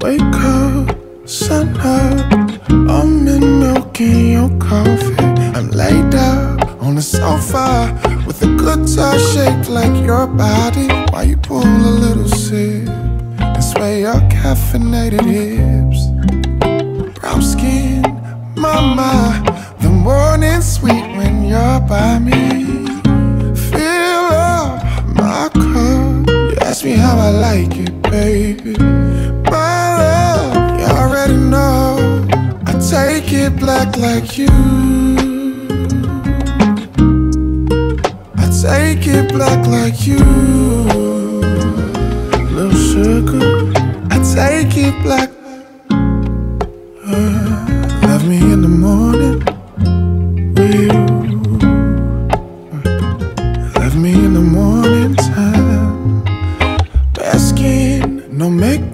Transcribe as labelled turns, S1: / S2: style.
S1: Wake up, sun up. I'm in milk in your coffee. I'm laid up on the sofa with a guitar shaped like your body. While you pull a little sip and sway your caffeinated hips. Brown skin, mama. The morning sweet when you're by me. Fill up my cup. You ask me how I like it, baby. take it black like you. I take it black like you. Little sugar. I take it black. Uh, Love me in the morning with you. Love me in the morning time. Best skin, no makeup.